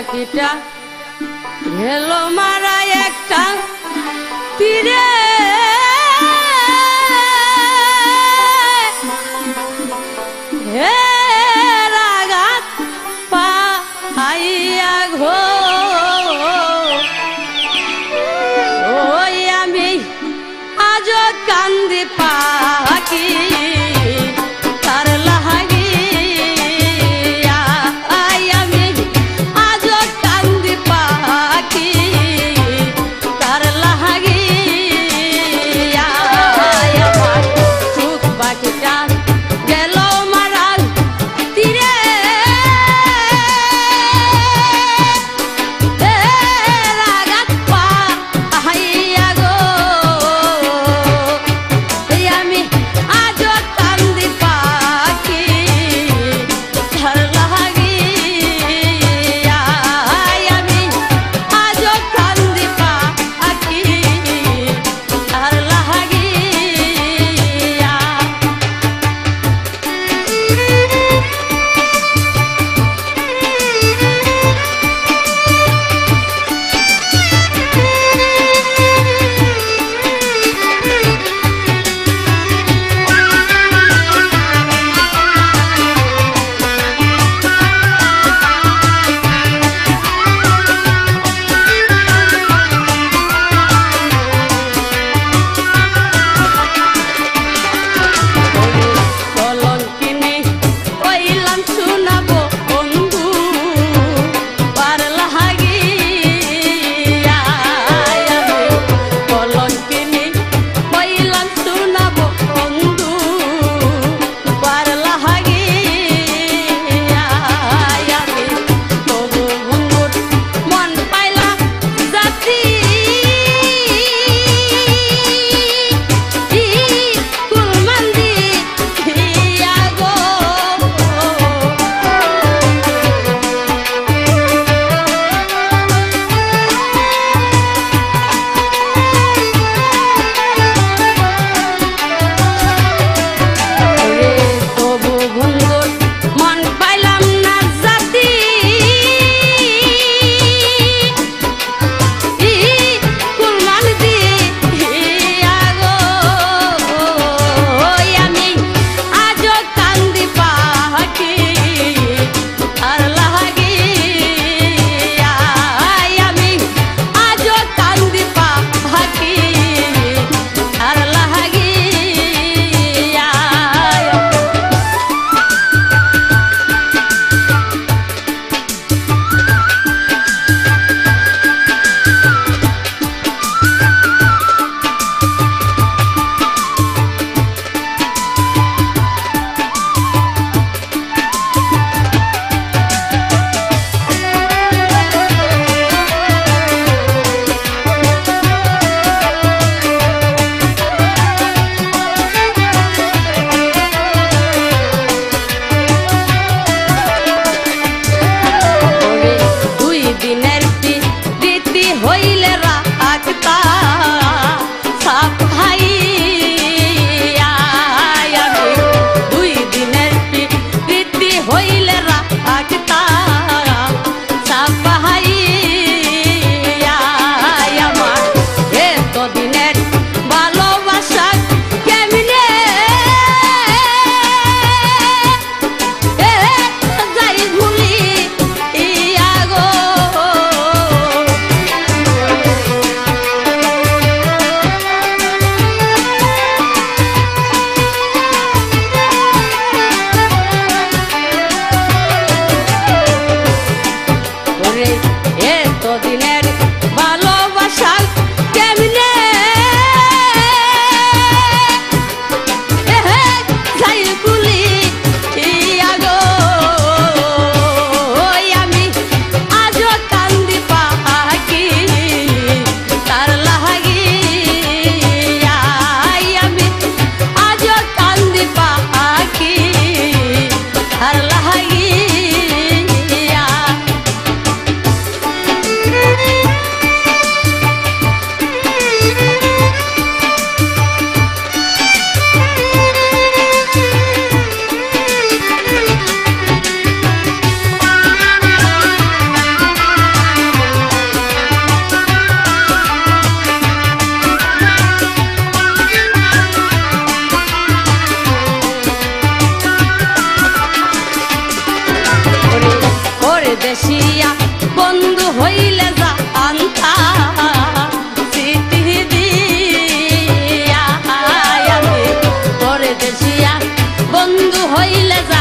পাখিটা হেলো মারা একটা তীরে। হে Monterrey. বন্ধু হইলে যা